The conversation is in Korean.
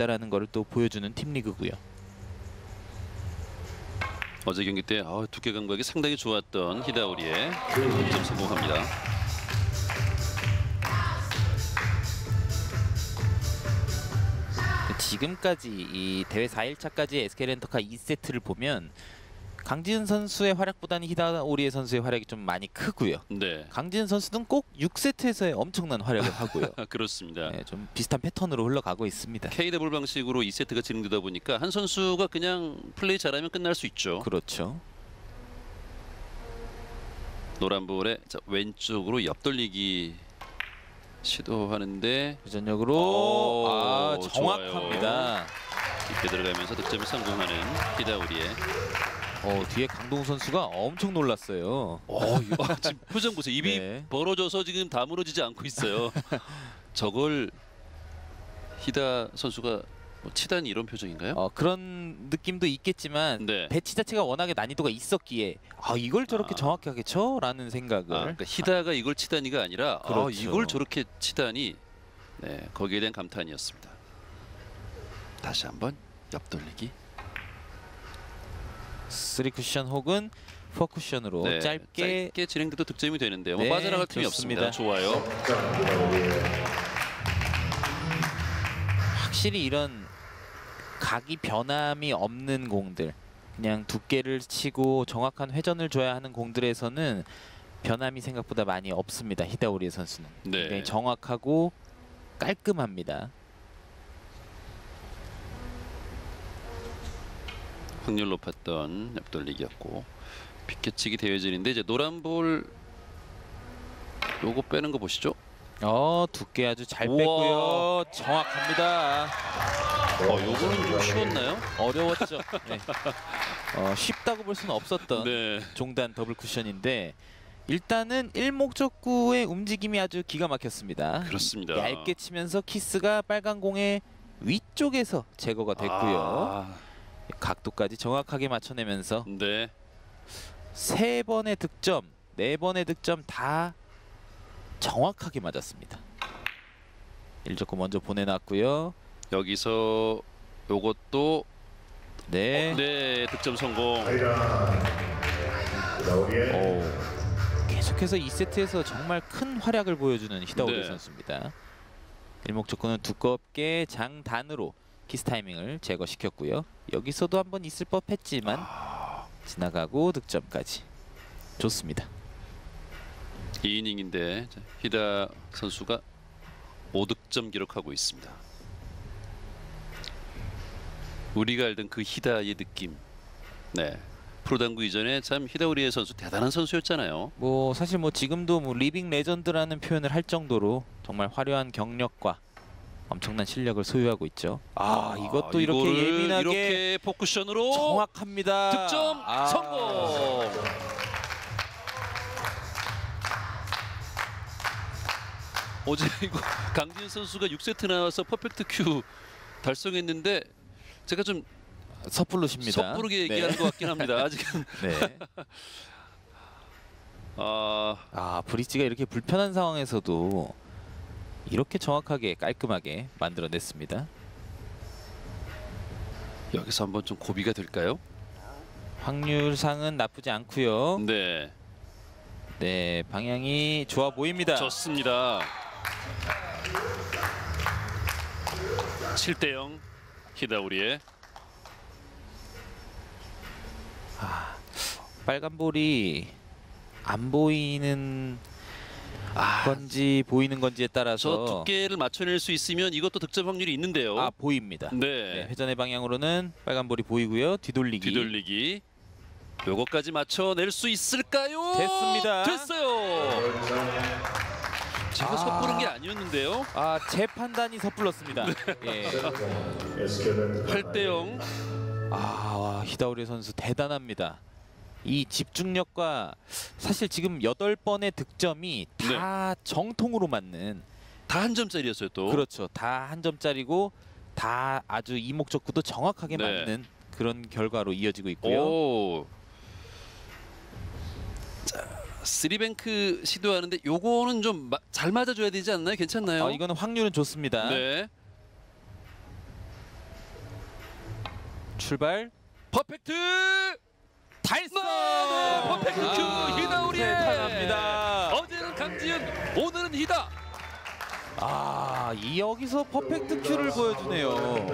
있다라는 거를 또 보여주는 팀 리그고요. 어제 경기 때 아, 두께 감각이 상당히 좋았던 히다우리의 득점 성공합니다. 지금까지 이 대회 4일차까지 SK 렌터카 2세트를 보면 강지은 선수의 활약보다는 히다오리의 선수의 활약이 좀 많이 크고요. 네, 강지은 선수는 꼭 6세트에서의 엄청난 활약을 하고요. 아, 그렇습니다. 네, 좀 비슷한 패턴으로 흘러가고 있습니다. K더블 방식으로 2세트가 진행되다 보니까 한 선수가 그냥 플레이 잘하면 끝날 수 있죠. 그렇죠. 노란 볼에 자, 왼쪽으로 옆돌리기 시도하는데 회전력으로 오, 아 좋아요. 정확합니다. 깊게 들어가면서 득점에 성공하는 히다우리의 어, 뒤에 강동 선수가 엄청 놀랐어요. 어, 이거 아, 지금 표정 보세요. 입이 네. 벌어져서 지금 다무너지지 않고 있어요. 저걸 히다 선수가 뭐 치다니 이런 표정인가요? 어, 그런 느낌도 있겠지만 네. 배치 자체가 워낙에 난이도가 있었기에 아 이걸 저렇게 아. 정확하게 쳐라는 생각을 아, 그러니까 히다가 이걸 치다니가 아니라 아, 그렇죠. 이걸 저렇게 치다니 네, 거기에 대한 감탄이었습니다. 다시 한번 옆돌리기. 쓰리 쿠션 혹은 포 쿠션으로 네, 짧게 짧게 진행돼도 득점이 되는데요. 뭐 네, 빠져나갈 틈이 좋습니다. 없습니다. 좋아요. 확실히 이런 각이 변함이 없는 공들 그냥 두께를 치고 정확한 회전을 줘야 하는 공들에서는 변함이 생각보다 많이 없습니다. 히다오리 선수는 네. 굉장히 정확하고 깔끔합니다. 확률 높았던 옆돌리기였고 비켜치기 대회전인데 이제 노란 볼 요거 빼는 거 보시죠. 어 두께 아주 잘 우와. 뺐고요. 정확합니다. 어, 요거는 좀 쉬웠나요? 어려웠죠. 네. 어, 쉽다고 볼 수는 없었던 네. 종단 더블 쿠션인데 일단은 일목적구의 움직임이 아주 기가 막혔습니다. 그렇습니다. 얇게 치면서 키스가 빨간 공의 위쪽에서 제거가 됐고요. 아, 각도까지 정확하게 맞춰내면서 네. 세 번의 득점, 네 번의 득점 다 정확하게 맞았습니다. 1적구 먼저 보내놨고요. 여기서 요것도 네. 네 득점 성공. 오, 계속해서 2세트에서 정말 큰 활약을 보여주는 히다오리 네. 선수입니다. 일목적구는 두껍게 장단으로 키스 타이밍을 제거시켰고요. 여기서도 한번 있을 법했지만 아. 지나가고 득점까지 좋습니다. 이 이닝인데 자, 히다 선수가 5득점 기록하고 있습니다. 우리가 알던 그 히다의 느낌. 네. 프로당구 이전에 참 히다 오리에 선수 대단한 선수였잖아요. 뭐 사실 뭐 지금도 뭐 living legend라는 표현을 할 정도로 정말 화려한 경력과 엄청난 실력을 소유하고 있죠. 아, 이것도 이렇게 예민하게 이렇게 포쿠션으로 정확합니다. 득점 아. 성공. 어제 이거 강진 선수가 6세트 나와서 퍼펙트 큐 달성했는데 제가 좀 섣부르십니다. 섣부르게 얘기하는 것 같긴 합니다. 아직은 네. 아, 아 브릿지가 이렇게 불편한 상황에서도 이렇게 정확하게 깔끔하게 만들어냈습니다. 여기서 한번 좀 고비가 될까요? 확률상은 나쁘지 않고요. 네, 네 방향이 좋아 보입니다. 좋습니다. 7대 0 히다우리의 빨간 볼이 안 보이는 건지 보이는 건지에 저 따라서 두께를 맞춰낼 수 있으면 이것도 득점 확률이 있는데요. 아 보입니다. 네, 네, 회전의 방향으로는 빨간 볼이 보이고요. 뒤돌리기. 뒤돌리기. 요거까지 맞춰낼 수 있을까요? 됐습니다. 됐어요. 제가 아. 섣부른 게 아니었는데요. 아 제 판단이 섣불렀습니다. 예. 8대 0. 아 와, 히다우리 선수 대단합니다. 이 집중력과 사실 지금 여덟 번의 득점이 다 정통으로 맞는 다 한 점짜리였어요 또. 그렇죠. 다 한 점짜리고 다 아주 이목적구도 정확하게 네. 맞는 그런 결과로 이어지고 있고요. 오. 자, 쓰리뱅크 시도하는데 요거는 좀 잘 맞아줘야 되지 않나요? 괜찮나요? 아, 이거는 확률은 좋습니다. 네. 출발. 퍼펙트 달성. 네, 퍼펙트 큐 아, 히다 오리에 대단합니다. 어제는 강지은 오늘은 히다 아, 이 여기서 퍼펙트 큐를 보여주네요.